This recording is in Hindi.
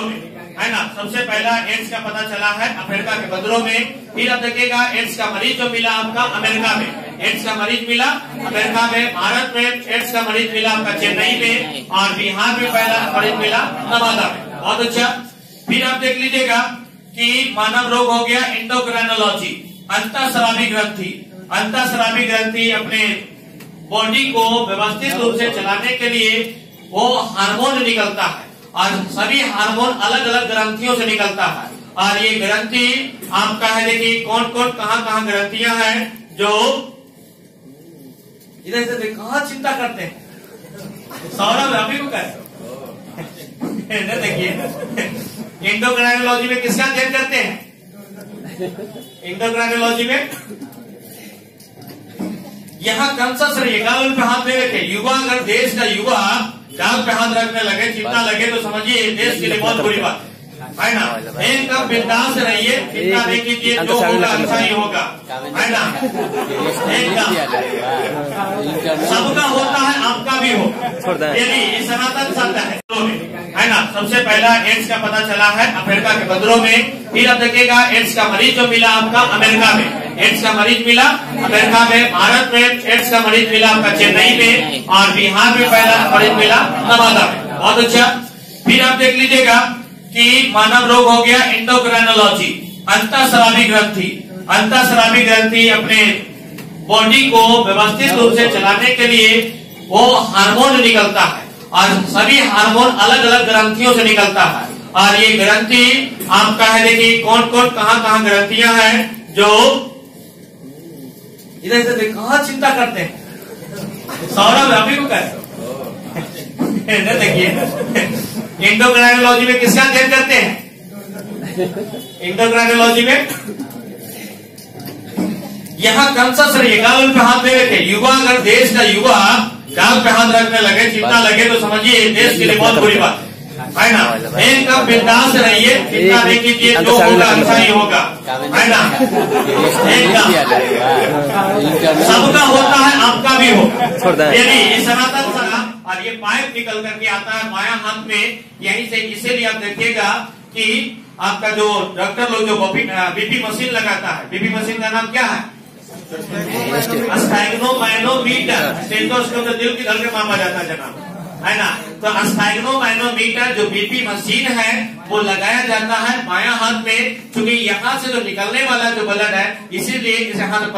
है ना? सबसे पहला एड्स का पता चला है अमेरिका के बंदरों में। फिर अब देखिएगा एड्स का मरीज़ जो मिला आपका अमेरिका में। एड्स का मरीज़ मिला अमेरिका में। भारत में एड्स का मरीज़ मिला आपका चेन्नई में और बिहार में पहला मरीज़ मिला नवादा में। बहुत अच्छा। फिर आप देख लीजिएगा कि मानव रोग हो गया इंडोक्राइनोलॉजी अंतःस्रावी ग्रंथि। अंतःस्रावी ग्रंथि अपने बॉडी को व्यवस्थित रूप से चलाने के लिए वो हार्मोन निकलता है। और सभी हार्मोन अलग अलग ग्रंथियों से निकलता है। और ये ग्रंथि आपका है देखिए कौन कौन कहाँ कहाँ ग्रंथियाँ हैं, जो इधर से कहाँ चिंता करते हैं। सौरभ, अभी को इधर देखिए। इंडोक्राइनोलॉजी में किसका अध्ययन करते हैं? इंडोक्राइनोलॉजी में? यहाँ कंसस रहिए गाल पे हाथ दे रखे। युवा, अगर देश का युवा गाल पे हाथ रखने लगे चिंता लगे तो समझिए देश के लिए बहुत बुरी बात। है ना एकदम बिंदास रहिए चिंता नहीं कीजिए जो होगा अच्छा ही होगा। है ना एकदम सबका होता है आपका भी होगा यदि ये सनातन सत्य है है ना सबसे पहला एड्स का पता चला है अमेरिका के बंदरों में। फिर अब देखिएगा एड्स का मरीज़ जो मिला आपका अमेरिका में। एड्स का मरीज़ मिला। अमेरिका में भारत में एड्स का मरीज़ मिला, आपका चेन्नई में और बिहार में पहला मरीज़ मिला, नवादा में। बहुत अच्छा। फिर आप देख लीजिएगा कि मानव रोग हो गया इंडोक्राइनोलॉजी अंतःस्रावी ग्रंथि। अंतःस्रावी ग्रंथि अपने बॉडी को व्यवस्थित रूप से चलाने के लिए वो हार्मोन निकलता है और सभी हार्मोन अलग अलग ग्रंथियों से निकलता है। और ये ग्रंथि आपका है देखिए कौन कौन कहाँ कहाँ ग्रंथियाँ हैं जो इधर से कहाँ चिंता करते हैं। सौरभ अभी को इधर देखिए। इंडोक्राइनोलॉजी में किसका अध्ययन करते हैं? इंडोक्राइनोलॉजी में? यहाँ कंसस रहिए गाल पे हाथ दे रखे। युवा, अगर देश का युवा गाल पे हाथ रखने लगे, चिंता लगे तो समझिए, देश के लिए बहुत बुरी बात। है ना? एकदम बिंदास रहिए चिंता नहीं कीजिए जो होगा अच्छा ही होगा। है ना? एकदम सबका होता है आपका भी होगा यदि ये सनातन सना और ये पाइप निकल करके आता है माया हाथ में। यहीं से इसीलिए आप देखिएगा कि आपका जो डॉक्टर लोग जो बीपी मशीन लगाता है। बीपी मशीन का नाम क्या है? अस्टाइग्नोमाइनोमीटर स्टेथोस्कोप दिल की धड़कन मापा जाता है जनाब। है ना? तो अस्टाइग्नोमाइनोमीटर जो बीपी मशीन है, वो लगाया जाता है बाया हाथ में क्योंकि यहाँ से जो निकलने वाला जो ब्लड है, इसीलिए इसे हाथ